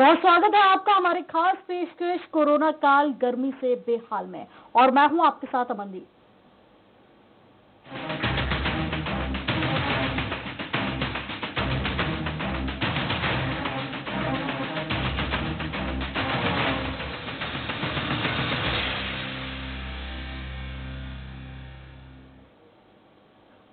बहुत स्वागत है आपका हमारे खास पेशकश कोरोना काल गर्मी से बेहाल में। और मैं हूँ आपके साथ अमनदीप।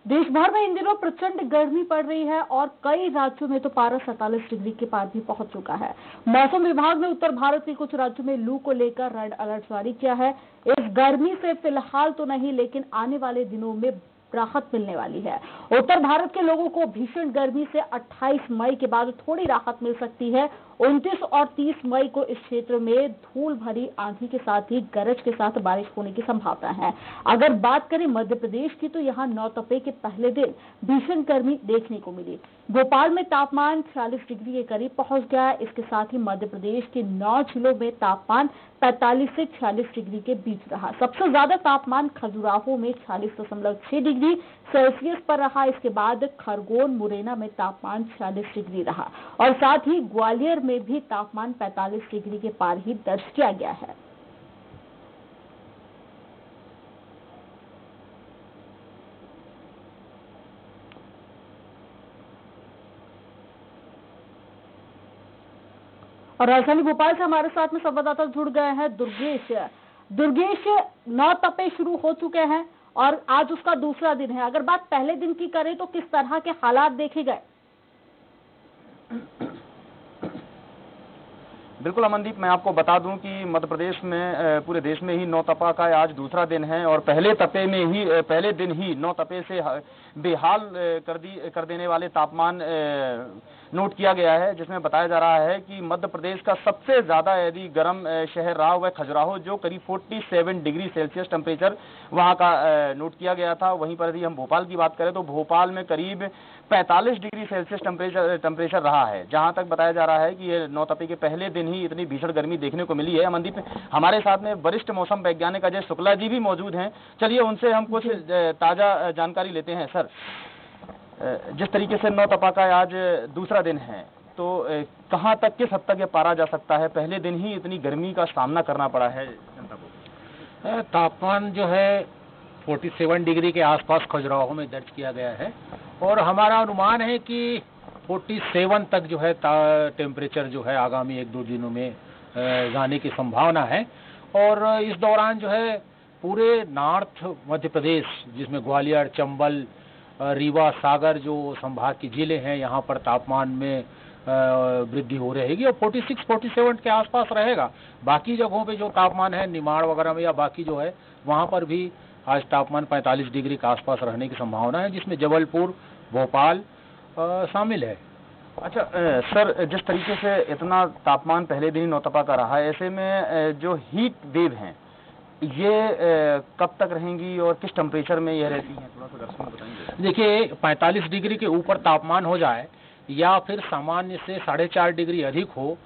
देश भर में इन दिनों प्रचंड गर्मी पड़ रही है और कई राज्यों में तो पारा सैतालीस डिग्री के पार भी पहुँच चुका है। मौसम विभाग ने उत्तर भारत के कुछ राज्यों में लू को लेकर रेड अलर्ट जारी किया है। इस गर्मी से फ़िलहाल तो नहीं, लेकिन आने वाले दिनों में राहत मिलने वाली है। उत्तर भारत के लोगों को भीषण गर्मी से 28 मई के बाद थोड़ी राहत मिल सकती है। 29 और 30 मई को इस क्षेत्र में धूल भरी आंधी के साथ ही गरज के साथ बारिश होने की संभावना है। अगर बात करें मध्य प्रदेश की तो यहाँ नौतपे के पहले दिन भीषण गर्मी देखने को मिली। भोपाल में तापमान 40 डिग्री के करीब पहुँच गया। इसके साथ ही मध्य प्रदेश के नौ जिलों में तापमान 45 से 46 डिग्री के बीच रहा। सबसे ज़्यादा तापमान खजुराहो में छियालीस दशमलव छह डिग्री सेल्सियस पर रहा। इसके बाद खरगोन, मुरैना में तापमान छियालीस डिग्री रहा। और साथ ही ग्वालियर में भी तापमान 45 डिग्री के पार ही दर्ज किया गया है। और राजधानी भोपाल से हमारे साथ में संवाददाता जुड़ गए हैं दुर्गेश। दुर्गेश, नौ तपे शुरू हो चुके हैं और आज उसका दूसरा दिन है। अगर बात पहले दिन की करें तो किस तरह के हालात देखे गए? बिल्कुल अमनदीप, मैं आपको बता दूँ कि मध्य प्रदेश में पूरे देश में ही नौ तपा का आज दूसरा दिन है और पहले तपे में ही पहले दिन ही नौ तपे से बेहाल कर दी, कर देने वाले तापमान नोट किया गया है, जिसमें बताया जा रहा है कि मध्य प्रदेश का सबसे ज़्यादा यदि गर्म शहर रहा हुआ खजुराहो, जो करीब 47 डिग्री सेल्सियस टेम्परेचर वहाँ का नोट किया गया था। वहीं पर यदि हम भोपाल की बात करें तो भोपाल में करीब 45 डिग्री सेल्सियस टेम्परेचर टेम्परेचर रहा है, जहाँ तक बताया जा रहा है कि ये नौतपे के पहले दिन ही इतनी भीषण गर्मी देखने को मिली है। अमनदीप हमारे साथ में वरिष्ठ मौसम वैज्ञानिक अजय शुक्ला जी भी मौजूद हैं। चलिए उनसे हम कुछ ताज़ा जानकारी लेते हैं सर। जिस तरीके से नौ तपा का आज दूसरा दिन है तो कहाँ तक किस हद तक ये पारा जा सकता है? पहले दिन ही इतनी गर्मी का सामना करना पड़ा है जनता को। तापमान जो है 47 डिग्री के आसपास खजुराहो में दर्ज किया गया है। और हमारा अनुमान है कि 47 तक जो है टेम्परेचर जो है आगामी एक दो दिनों में जाने की संभावना है। और इस दौरान जो है पूरे नॉर्थ मध्य प्रदेश जिसमें ग्वालियर चंबल रीवा सागर जो संभाग की ज़िले हैं यहाँ पर तापमान में वृद्धि हो रहेगी और 46, 47 के आसपास रहेगा। बाकी जगहों पे जो तापमान है निमाड़ वगैरह में या बाकी जो है वहाँ पर भी आज तापमान 45 डिग्री के आसपास रहने की संभावना है जिसमें जबलपुर भोपाल शामिल है। अच्छा सर जिस तरीके से इतना तापमान पहले दिन ही नौतपा का रहा है ऐसे में जो हीट वेव हैं ये कब तक रहेंगी और किस टेम्परेचर में ये रहती हैं? थोड़ा सा दर्शकों को बताएँगे। देखिए 45 डिग्री के ऊपर तापमान हो जाए या फिर सामान्य से साढ़े चार डिग्री अधिक हो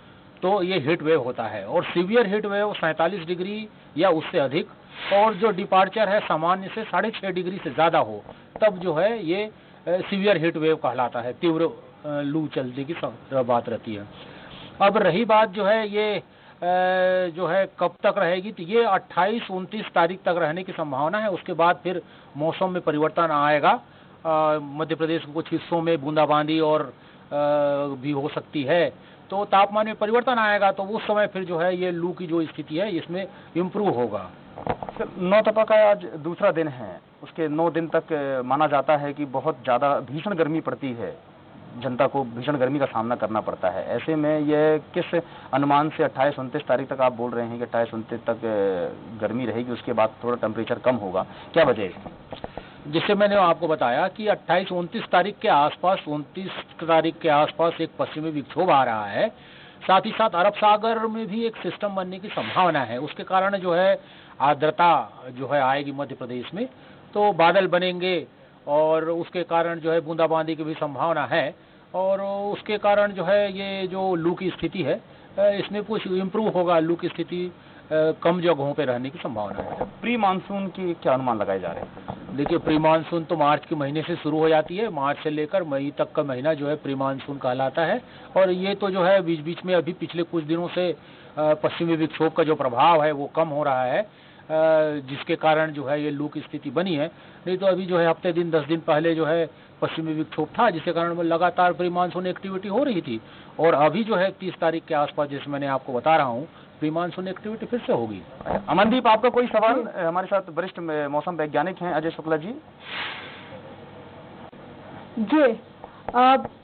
तो ये हीट वेव होता है। और सीवियर हीट वेव सैंतालीस डिग्री या उससे अधिक और जो डिपार्चर है सामान्य से साढ़े छः डिग्री से ज़्यादा हो तब जो है ये सीवियर हीट वेव कहलाता है तीव्र लू चलने की बात रहती है। अब रही बात जो है ये जो है कब तक रहेगी तो ये 28 उनतीस तारीख तक रहने की संभावना है उसके बाद फिर मौसम में परिवर्तन आएगा। मध्य प्रदेश के कुछ हिस्सों में बूंदाबांदी और आ, भी हो सकती है। तो तापमान में परिवर्तन आएगा तो उस समय फिर जो है ये लू की जो स्थिति है इसमें इम्प्रूव होगा। सर नौ का आज दूसरा दिन है। उसके नौ दिन तक माना जाता है कि बहुत ज़्यादा भीषण गर्मी पड़ती है। जनता को भीषण गर्मी का सामना करना पड़ता है। ऐसे में यह किस अनुमान से अट्ठाईस उनतीस तारीख तक आप बोल रहे हैं कि अट्ठाईस उनतीस तक गर्मी रहेगी, उसके बाद थोड़ा टेम्परेचर कम होगा? क्या वजह है? जिससे मैंने आपको बताया कि अट्ठाईस उनतीस तारीख के आसपास, उनतीस तारीख के आसपास एक पश्चिमी विक्षोभ आ रहा है। साथ ही साथ अरब सागर में भी एक सिस्टम बनने की संभावना है। उसके कारण जो है आर्द्रता जो है आएगी मध्य प्रदेश में। तो बादल बनेंगे और उसके कारण जो है बूंदाबांदी की भी संभावना है। और उसके कारण जो है ये जो लू की स्थिति है इसमें कुछ इम्प्रूव होगा लू की स्थिति कम जगहों पे रहने की संभावना है। प्री मानसून की क्या अनुमान लगाए जा रहे हैं? देखिए प्री मानसून तो मार्च के महीने से शुरू हो जाती है। मार्च से लेकर मई तक का महीना जो है प्री मानसून कहलाता है। और ये तो जो है बीच बीच में अभी पिछले कुछ दिनों से पश्चिमी विक्षोभ का जो प्रभाव है वो कम हो रहा है। जिसके कारण जो है ये लू की स्थिति बनी है। नहीं तो अभी जो है हफ़्ते दिन दस दिन पहले जो है पश्चिमी विक्षोभ था जिसके कारण लगातार प्री मानसून एक्टिविटी हो रही थी। और अभी जो है तीस तारीख के आसपास जैसे मैंने आपको बता रहा हूँ प्री मानसून एक्टिविटी फिर से होगी। अमनदीप आपका कोई सवाल? हमारे साथ वरिष्ठ मौसम वैज्ञानिक हैं अजय शुक्ला जी। जी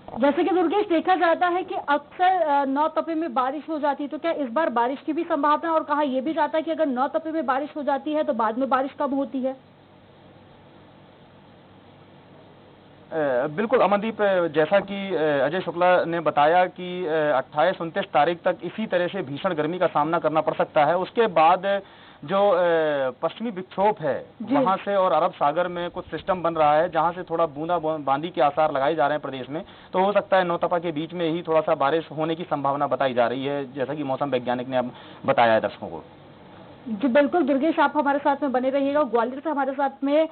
जैसे कि दुर्गेश, देखा जाता है कि अक्सर नौ तपे में बारिश हो जाती है तो क्या इस बार बारिश की भी संभावना और कहा यह भी जाता है कि अगर नौ तपे में बारिश हो जाती है तो बाद में बारिश कब होती है? बिल्कुल, अमनदीप जैसा कि अजय शुक्ला ने बताया कि अट्ठाईस, उनतीस तारीख तक इसी तरह से भीषण गर्मी का सामना करना पड़ सकता है। उसके बाद जो पश्चिमी विक्षोभ है वहाँ से और अरब सागर में कुछ सिस्टम बन रहा है जहाँ से थोड़ा बूंदा बांदी के आसार लगाए जा रहे हैं प्रदेश में। तो हो सकता है नौतपा के बीच में ही थोड़ा सा बारिश होने की संभावना बताई जा रही है जैसा कि मौसम वैज्ञानिक ने अब बताया है दर्शकों को। जी बिल्कुल दुर्गेश आप हमारे साथ में बने रहिएगा ग्वालियर से हमारे साथ में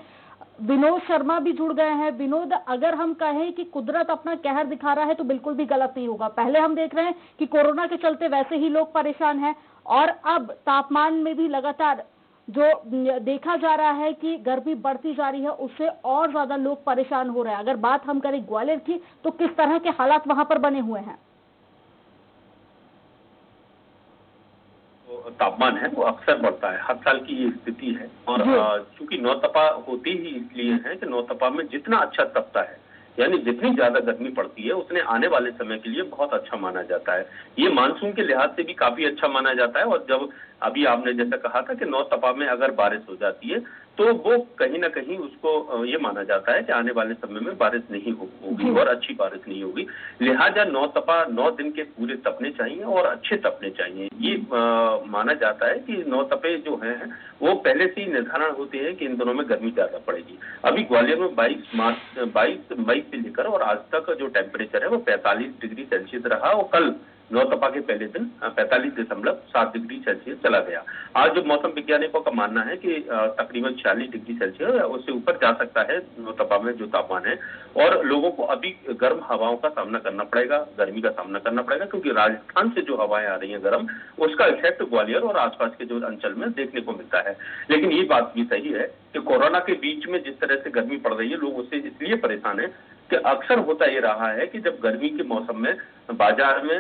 विनोद शर्मा भी जुड़ गए हैं। विनोद अगर हम कहें कि कुदरत अपना कहर दिखा रहा है तो बिल्कुल भी गलत नहीं होगा। पहले हम देख रहे हैं कि कोरोना के चलते वैसे ही लोग परेशान हैं। और अब तापमान में भी लगातार जो देखा जा रहा है कि गर्मी बढ़ती जा रही है उससे और ज़्यादा लोग परेशान हो रहे हैं। अगर बात हम करें ग्वालियर की तो किस तरह के हालात वहाँ पर बने हुए हैं? तापमान है वो अक्सर बढ़ता है। हर साल की ये स्थिति है। और चूँकि नौतपा होती ही इसलिए है कि नौतपा में जितना अच्छा तपता है यानी जितनी ज़्यादा गर्मी पड़ती है उतने आने वाले समय के लिए बहुत अच्छा माना जाता है। ये मानसून के लिहाज से भी काफ़ी अच्छा माना जाता है और जब अभी आपने जैसा कहा था कि नौ तपा में अगर बारिश हो जाती है तो वो कहीं ना कहीं उसको ये माना जाता है कि आने वाले समय में बारिश नहीं होगी और अच्छी बारिश नहीं होगी। लिहाजा नौ तपा नौ दिन के पूरे तपने चाहिए और अच्छे तपने चाहिए। ये आ, माना जाता है कि नौ तपे जो हैं वो पहले से ही निर्धारण होते हैं कि इन दिनों में गर्मी ज़्यादा पड़ेगी। अभी ग्वालियर में बाईस मार्च बाईस मई से लेकर और आज तक जो टेम्परेचर है वो पैंतालीस डिग्री सेल्सियस रहा और कल नौ तपा के पहले दिन पैंतालीस दशमलव सात डिग्री सेल्सियस चला गया। आज जो मौसम वैज्ञानिकों का मानना है कि तकरीबन छियालीस डिग्री सेल्सियस, उससे ऊपर जा सकता है नौ तपा में जो तापमान है। और लोगों को अभी गर्म हवाओं का सामना करना पड़ेगा, गर्मी का सामना करना पड़ेगा, क्योंकि राजस्थान से जो हवाएँ आ रही हैं गर्म, उसका इफ़ेक्ट ग्वालियर और आसपास के जो अंचल में देखने को मिलता है। लेकिन ये बात भी सही है कि कोरोना के बीच में जिस तरह से गर्मी पड़ रही है, लोग उससे इसलिए परेशान है कि अक्सर होता ये रहा है कि जब गर्मी के मौसम में बाज़ार में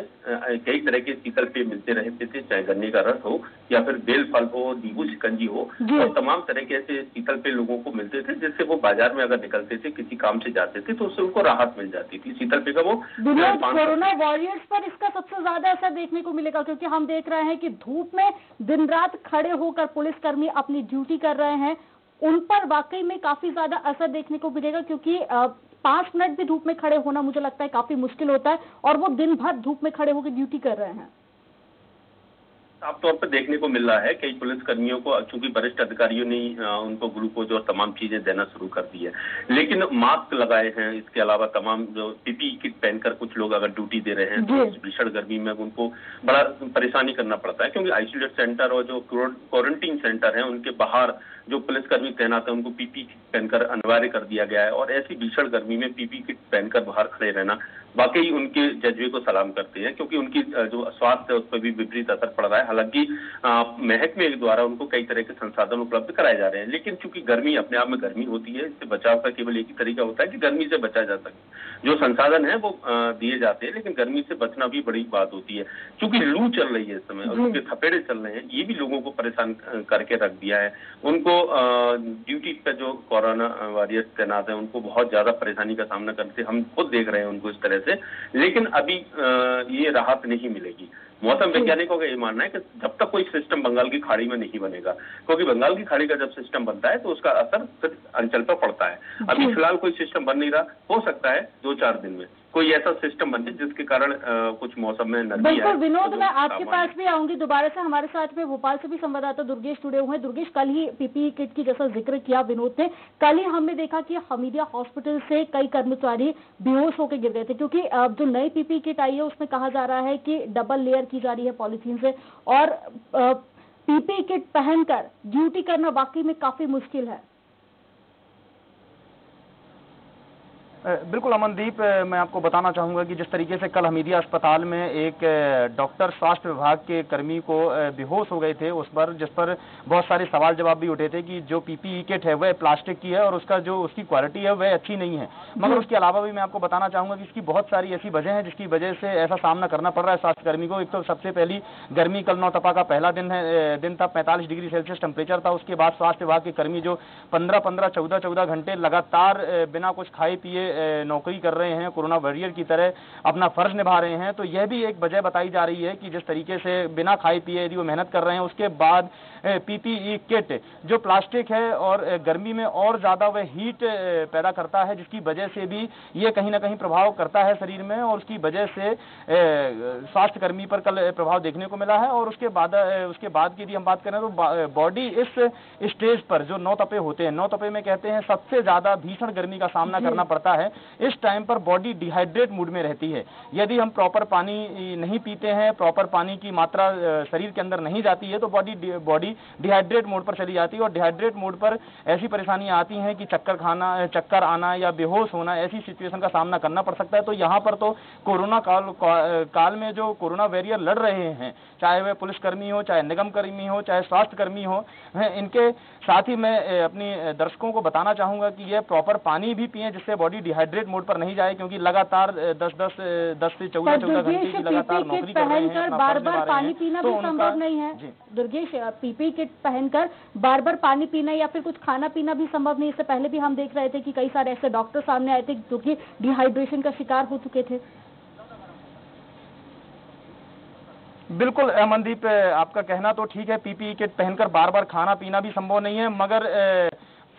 कई तरह के शीतल पेय मिलते रहते थे चाहे गन्ने का रस हो या फिर बेल फल हो नींबू शिकंजी हो और तमाम तरह के ऐसे शीतल पेय लोगों को मिलते थे जिससे वो बाज़ार में अगर निकलते थे किसी काम से जाते थे तो उससे उनको राहत मिल जाती थी। शीतल पेय का वो कोरोना वॉरियर्स पर इसका सबसे ज़्यादा असर देखने को मिलेगा क्योंकि हम देख रहे हैं कि धूप में दिन रात खड़े होकर पुलिसकर्मी अपनी ड्यूटी कर रहे हैं। उन पर वाकई में काफ़ी ज़्यादा असर देखने को मिलेगा क्योंकि पाँच मिनट भी धूप में खड़े होना मुझे लगता है काफ़ी मुश्किल होता है और वो दिन भर धूप में खड़े होकर ड्यूटी कर रहे हैं। साफ़ तौर पर देखने को मिल रहा है कई पुलिस कर्मियों को चूँकि वरिष्ठ अधिकारियों ने उनको ग्लूकोज और तमाम चीज़ें देना शुरू कर दी है। लेकिन मास्क लगाए हैं इसके अलावा तमाम जो पीपी किट पहनकर कुछ लोग अगर ड्यूटी दे रहे हैं तो भीषण गर्मी में उनको बड़ा परेशानी करना पड़ता है क्योंकि आइसोलेट सेंटर और जो क्वारंटीन सेंटर है उनके बाहर जो पुलिसकर्मी तैनात है उनको पीपी किट पहनकर अनिवार्य कर दिया गया है। और ऐसी भीषण गर्मी में पीपी किट पहनकर बाहर खड़े रहना वाकई उनके जज्बे को सलाम करते हैं क्योंकि उनकी जो स्वास्थ्य है उस पर भी विपरीत असर पड़ रहा है। हालाँकि महकमे द्वारा उनको कई तरह के संसाधन उपलब्ध कराए जा रहे हैं लेकिन चूँकि गर्मी अपने आप में गर्मी होती है इससे बचाव का केवल एक ही तरीका होता है कि गर्मी से बचा जा सके। जो संसाधन है वो दिए जाते हैं लेकिन गर्मी से बचना भी बड़ी बात होती है। चूँकि लू चल रही है इस समय और उनके थपेड़े चल रहे हैं ये भी लोगों को परेशान करके रख दिया है। उनको ड्यूटी पे जो कोरोना वॉरियर्स तैनात है उनको बहुत ज़्यादा परेशानी का सामना करते हम खुद देख रहे हैं उनको इस तरह से लेकिन अभी ये राहत नहीं मिलेगी। मौसम वैज्ञानिकों का ये मानना है कि जब तक कोई सिस्टम बंगाल की खाड़ी में नहीं बनेगा क्योंकि बंगाल की खाड़ी का जब सिस्टम बनता है तो उसका असर फिर अंचल पर पड़ता है। अभी फ़िलहाल कोई सिस्टम बन नहीं रहा हो सकता है दो चार दिन में। कोई ऐसा सिस्टम बने जिसके कारण कुछ मौसम में नरमी बिल्कुल विनोद मैं आपके पास भी आऊँगी दोबारा से। हमारे साथ में भोपाल से भी संवाददाता दुर्गेश जुड़े हुए हैं। दुर्गेश कल ही पीपीई किट की जैसा ज़िक्र किया विनोद ने। कल ही हमने देखा कि हमीदिया हॉस्पिटल से कई कर्मचारी बेहोश होकर गिर गए थे क्योंकि जो नई पीपीई किट आई है उसमें कहा जा रहा है कि डबल लेयर की जा रही है पॉलिथीन से। और पीपीई किट पहनकर ड्यूटी करना वाकई में काफ़ी मुश्किल है। बिल्कुल अमनदीप मैं आपको बताना चाहूँगा कि जिस तरीके से कल हमीदिया अस्पताल में एक डॉक्टर स्वास्थ्य विभाग के कर्मी को बेहोश हो गए थे, उस पर, जिस पर बहुत सारे सवाल जवाब भी उठे थे कि जो पीपीई किट है वह प्लास्टिक की है और उसका जो, उसकी क्वालिटी है वह अच्छी नहीं है। मगर उसके अलावा भी मैं आपको बताना चाहूँगा कि इसकी बहुत सारी ऐसी वजह है जिसकी वजह से ऐसा सामना करना पड़ रहा है स्वास्थ्य कर्मी को। एक तो सबसे पहली, गर्मी कल नौ तपा का पहला दिन है दिन था, पैंतालीस डिग्री सेल्सियस टेम्परेचर था। उसके बाद स्वास्थ्य विभाग के कर्मी जो पंद्रह पंद्रह, चौदह चौदह घंटे लगातार बिना कुछ खाए, पिए नौकरी कर रहे हैं कोरोना वॉरियर की तरह अपना फ़र्ज़ निभा रहे हैं तो यह भी एक वजह बताई जा रही है कि जिस तरीके से बिना खाए पिए यदि वो मेहनत कर रहे हैं उसके बाद पीपीई किट जो प्लास्टिक है और गर्मी में और ज़्यादा वह हीट पैदा करता है जिसकी वजह से भी ये कहीं ना कहीं प्रभाव करता है शरीर में और उसकी वजह से स्वास्थ्य कर्मी पर कल प्रभाव देखने को मिला है और उसके बाद उसके बाद की यदि हम बात करें तो बॉडी इस स्टेज पर जो नौ तपे होते हैं नौ तपे में कहते हैं सबसे ज़्यादा भीषण गर्मी का सामना करना पड़ता है इस टाइम पर बॉडी डिहाइड्रेट मूड में रहती है। यदि हम प्रॉपर पानी नहीं पीते हैं प्रॉपर पानी की मात्रा शरीर के अंदर नहीं जाती है तो बॉडी बॉडी डिहाइड्रेट मोड पर चली जाती है और डिहाइड्रेट मोड पर ऐसी परेशानियाँ आती हैं कि चक्कर खाना चक्कर आना या बेहोश होना, ऐसी सिचुएशन का सामना करना पड़ सकता है। तो यहाँ पर तो कोरोना काल काल में जो कोरोना वैरियर लड़ रहे हैं, चाहे वह पुलिसकर्मी हो, चाहे निगम कर्मी हो, चाहे स्वास्थ्य कर्मी हो, इनके साथ ही मैं अपनी दर्शकों को बताना चाहूँगा कि ये प्रॉपर पानी भी पिए जिससे बॉडी डिहाइड्रेट मोड पर नहीं जाए क्योंकि लगातार दस दस दस से चौदह चौदह घंटे की लगातार नौकरी कर रहे हैं बार बार पानी पीना तो भी संभव नहीं है। दुर्गेश पीपी किट पहनकर बार बार पानी पीना या फिर कुछ खाना पीना भी संभव नहीं। इससे पहले भी हम देख रहे थे कि कई सारे ऐसे डॉक्टर सामने आए थे जो कि डिहाइड्रेशन का शिकार हो चुके थे। बिल्कुल अमनदीप आपका कहना तो ठीक है पीपीई किट पहनकर बार बार खाना पीना भी संभव नहीं है मगर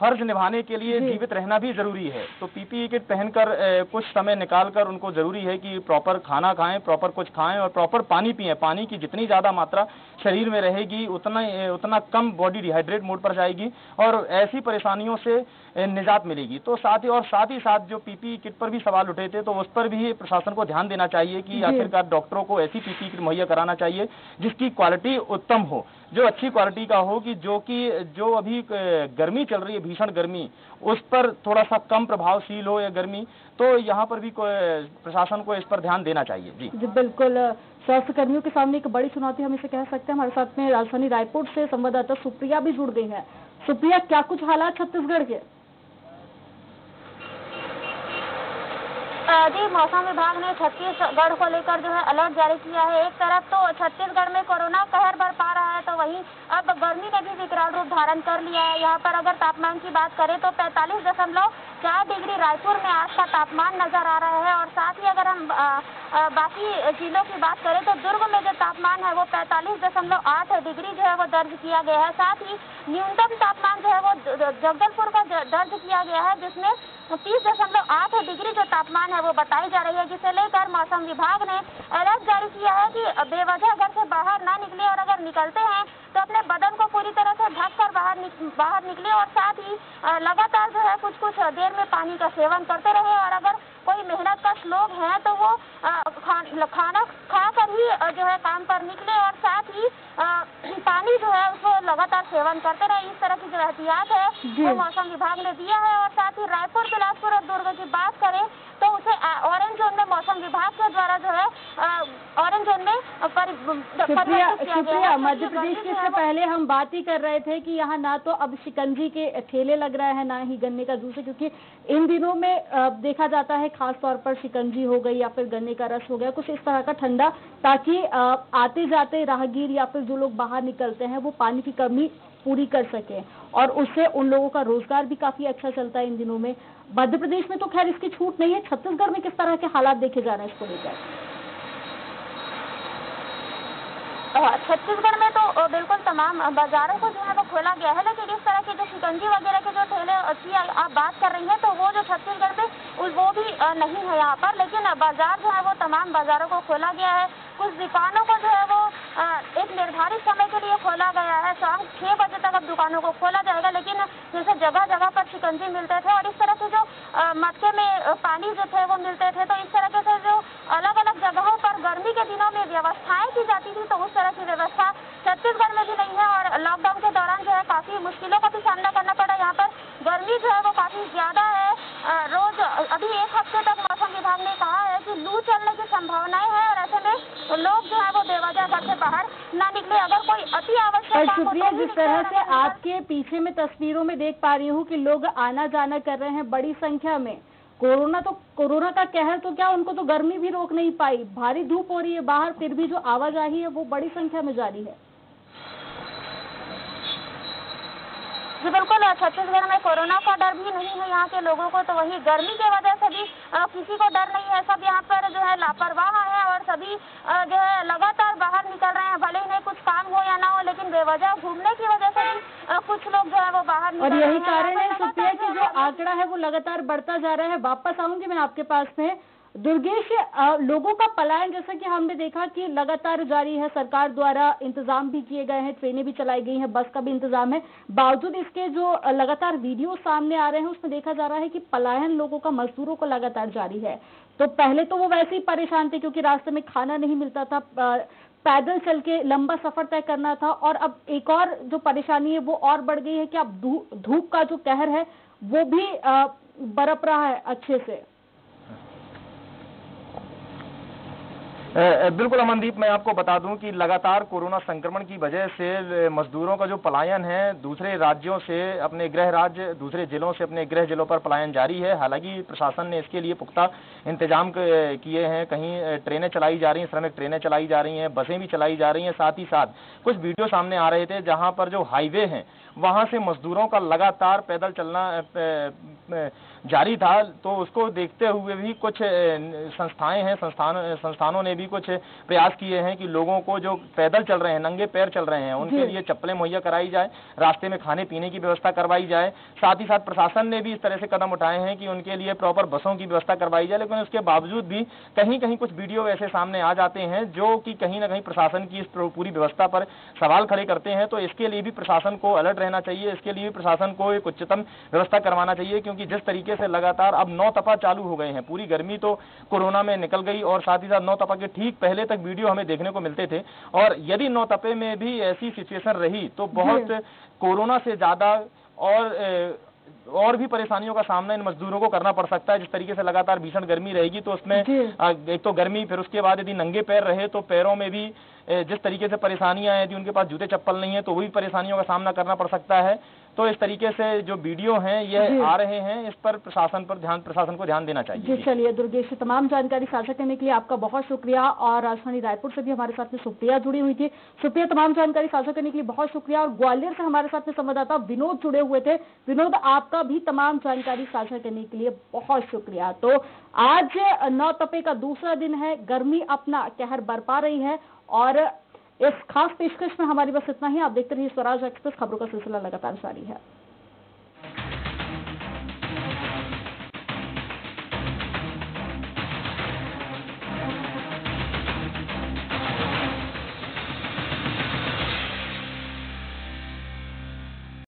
फ़र्ज़ निभाने के लिए जीवित रहना भी ज़रूरी है। तो पीपीई किट पहनकर कुछ समय निकालकर उनको ज़रूरी है कि प्रॉपर खाना खाएँ प्रॉपर कुछ खाएँ और प्रॉपर पानी पिए। पानी की जितनी ज़्यादा मात्रा शरीर में रहेगी उतना उतना कम बॉडी डिहाइड्रेट मोड पर जाएगी और ऐसी परेशानियों से निजात मिलेगी। तो साथ ही और साथ ही साथ जो पीपीई किट पर भी सवाल उठे थे तो उस पर भी प्रशासन को ध्यान देना चाहिए कि आखिरकार डॉक्टरों को ऐसी पीपीई किट मुहैया कराना चाहिए जिसकी क्वालिटी उत्तम हो जो अच्छी क्वालिटी का हो कि जो कि जो अभी गर्मी चल रही है भीषण गर्मी उस पर थोड़ा सा कम प्रभावशील हो या गर्मी तो यहाँ पर भी प्रशासन को इस पर ध्यान देना चाहिए। जी। जी बिल्कुल। स्वास्थ्य कर्मियों के सामने एक बड़ी चुनौती हम इसे कह सकते हैं। हमारे साथ में राजधानी रायपुर से संवाददाता सुप्रिया भी जुड़ गई है। सुप्रिया क्या कुछ हालात छत्तीसगढ़ के? जी, मौसम विभाग ने छत्तीसगढ़ को लेकर जो है अलर्ट जारी किया है। एक तरफ़ तो छत्तीसगढ़ में कोरोना कहर बढ़ पा रहा है तो वहीं अब गर्मी ने भी विकराल रूप धारण कर लिया है। यहाँ पर अगर तापमान की बात करें तो पैंतालीस दशमलव चार डिग्री रायपुर में आज का तापमान नज़र आ रहा है और साथ ही अगर हम बाकी जिलों की बात करें तो दुर्ग में जो तापमान है वो पैंतालीस दशमलव आठ डिग्री जो है वो दर्ज किया गया है। साथ ही न्यूनतम तापमान जो है वो जगदलपुर का दर्ज किया गया है, जिसमें तीस दशमलव आठ डिग्री जो तापमान है वो बताई जा रही है, जिसे लेकर मौसम विभाग ने अलर्ट जारी किया है कि बेवजह घर से बाहर ना निकले और अगर निकलते हैं तो अपने बदन को पूरी तरह से ढक कर बाहर निक, बाहर निकले और साथ ही लगातार जो है कुछ कुछ देर में पानी का सेवन करते रहे और अगर कोई मेहनत का लोग हैं तो वो खा, खाना खा कर ही जो है काम पर निकले और साथ ही पानी जो है उसको लगातार सेवन करते रहे। इस तरह की जो एहतियात है वो मौसम विभाग ने दिया है और साथ ही रायपुर बिलासपुर और दुर्ग की बात करें तो उसे ऑरेंज जोन में मौसम विभाग के द्वारा जो है ऑरेंज जोन में शुक्रिया शुक्रिया। मध्य प्रदेश के इससे पहले हम बात ही कर रहे थे कि यहाँ ना तो अब शिकंजी के ठेले लग रहे हैं ना ही गन्ने का जूस क्योंकि इन दिनों में देखा जाता है खास तौर पर शिकंजी हो गई या फिर गन्ने का रस हो गया कुछ इस तरह का ठंडा ताकि आते जाते राहगीर या फिर जो लोग बाहर निकलते हैं वो पानी की कमी पूरी कर सके। और उससे उन लोगों का रोज़गार भी काफ़ी अच्छा चलता है इन दिनों में। मध्य प्रदेश में तो खैर इसकी छूट नहीं है। छत्तीसगढ़ में किस तरह के हालात देखे जा रहे हैं इसको लेकर? छत्तीसगढ़ में तो बिल्कुल तमाम बाजारों को जो है वो खोला गया है, लेकिन इस तरह के जो शिकंजी वगैरह के जो ठेले की आप बात कर रही हैं तो वो जो छत्तीसगढ़ में वो भी नहीं है यहाँ पर, लेकिन बाज़ार जो है वो तमाम बाजारों को खोला गया है। कुछ दुकानों को जो है वो एक निर्धारित समय के लिए खोला गया है। शाम छह बजे तक अब दुकानों को खोला जाएगा, लेकिन जैसे जगह जगह पर शिकंजी मिलते थे और इस तरह से जो मटके में पानी जो थे वो मिलते थे तो इस तरह से जो अलग अलग जगहों पर गर्मी के दिनों में व्यवस्थाएँ की जाती थी तो उस तरह की व्यवस्था छत्तीसगढ़ में भी नहीं है और लॉकडाउन के दौरान जो है काफ़ी मुश्किलों का भी सामना करना पड़ा। यहाँ पर गर्मी जो है वो काफ़ी ज़्यादा है। रोज, अभी एक हफ़्ते तक मौसम विभाग ने कहा है कि लू चलने की संभावनाएँ हैं और ऐसे में लोग जो है वो बेवजह घर से बाहर ना अगर कोई अति आवश्यक तो ही जिस तरह से आपके पीछे में तस्वीरों में देख पा रही हूँ कि लोग आना जाना कर रहे हैं बड़ी संख्या में। कोरोना तो कोरोना का कहर तो क्या उनको तो गर्मी भी रोक नहीं पाई। भारी धूप हो रही है बाहर फिर भी जो आवाजाही है वो बड़ी संख्या में जारी है। जी बिल्कुल छत्तीसगढ़ में कोरोना का डर भी नहीं है यहाँ के लोगों को तो वही गर्मी की वजह से भी किसी को डर नहीं है। सब यहाँ पर जो है लापरवाह है और सभी जो है लगातार बाहर निकल रहे हैं भले ही नहीं कुछ काम हो या ना हो लेकिन बेवजह घूमने की वजह से भी कुछ लोग जो है वो बाहर निकल और यही कारण है सुप्रिया कि जो आंकड़ा है वो लगातार बढ़ता जा रहा है। वापस आऊँगी मैं आपके पास में। दुर्गेश लोगों का पलायन, जैसा कि हमने देखा कि लगातार जारी है, सरकार द्वारा इंतज़ाम भी किए गए हैं, ट्रेनें भी चलाई गई हैं, बस का भी इंतज़ाम है। बावजूद इसके जो लगातार वीडियो सामने आ रहे हैं, उसमें देखा जा रहा है कि पलायन लोगों का, मजदूरों को लगातार जारी है। तो पहले तो वो वैसे ही परेशान थे, क्योंकि रास्ते में खाना नहीं मिलता था पैदल चल के लंबा सफ़र तय करना था, और अब एक और जो परेशानी है, वो और बढ़ गई है कि अब धूप का जो कहर है, वो भी बरप रहा है अच्छे से। बिल्कुल अमनदीप, मैं आपको बता दूँ कि लगातार कोरोना संक्रमण की वजह से मजदूरों का जो पलायन है, दूसरे राज्यों से अपने गृह राज्य, दूसरे जिलों से अपने गृह जिलों पर पलायन जारी है। हालाँकि प्रशासन ने इसके लिए पुख्ता इंतज़ाम किए हैं। कहीं ट्रेनें चलाई जा रही हैं, श्रमिक ट्रेनें चलाई जा रही हैं, बसें भी चलाई जा रही हैं। साथ ही साथ कुछ वीडियो सामने आ रहे थे जहाँ पर जो हाईवे हैं, वहाँ से मजदूरों का लगातार पैदल चलना जारी था तो उसको देखते हुए भी कुछ संस्थाएँ हैं संस्थान संस्थानों ने भी कुछ प्रयास किए हैं कि लोगों को जो पैदल चल रहे हैं नंगे पैर चल रहे हैं उनके लिए चप्पलें मुहैया कराई जाए रास्ते में खाने पीने की व्यवस्था करवाई जाए। साथ ही साथ प्रशासन ने भी इस तरह से कदम उठाए हैं कि उनके लिए प्रॉपर बसों की व्यवस्था करवाई जाए लेकिन उसके बावजूद भी कहीं कहीं कुछ वीडियो ऐसे सामने आ जाते हैं जो कि कहीं ना कहीं प्रशासन की इस पूरी व्यवस्था पर सवाल खड़े करते हैं। तो इसके लिए भी प्रशासन को अलर्ट रहना चाहिए इसके लिए भी प्रशासन को एक उच्चतम व्यवस्था करवाना चाहिए क्योंकि जिस तरीके से लगातार अब नौ तपा चालू हो गए हैं। पूरी गर्मी तो कोरोना में निकल गई और साथ ही साथ नौ तपा के ठीक पहले तक वीडियो हमें देखने को मिलते थे। और यदि नौ तपे में भी ऐसी सिचुएशन रही तो बहुत कोरोना से ज़्यादा और और भी परेशानियों का सामना इन मजदूरों को करना पड़ सकता है। जिस तरीके से लगातार भीषण गर्मी रहेगी तो उसमें एक तो गर्मी फिर उसके बाद यदि नंगे पैर रहे तो पैरों में भी जिस तरीके से परेशानियाँ हैं यदि उनके पास जूते चप्पल नहीं है तो वही परेशानियों का सामना करना पड़ सकता है। तो इस तरीके से जो वीडियो हैं ये आ रहे हैं इस पर प्रशासन पर ध्यान प्रशासन को ध्यान देना चाहिए। जी। चलिए दुर्गेश तमाम जानकारी साझा करने के लिए आपका बहुत शुक्रिया और राजधानी रायपुर से भी हमारे साथ में सुप्रिया जुड़ी हुई थी। सुप्रिया तमाम जानकारी साझा करने के लिए बहुत शुक्रिया और ग्वालियर से हमारे साथ में संवाददाता विनोद जुड़े हुए थे। विनोद आपका भी तमाम जानकारी साझा करने के लिए बहुत शुक्रिया। तो आज नौ तपे का दूसरा दिन है गर्मी अपना कहर बरपा रही है और इस खास पेशकश में हमारी बस इतना ही। आप देखते रहिए स्वराज एक्सप्रेस, खबरों का सिलसिला लगातार जारी है।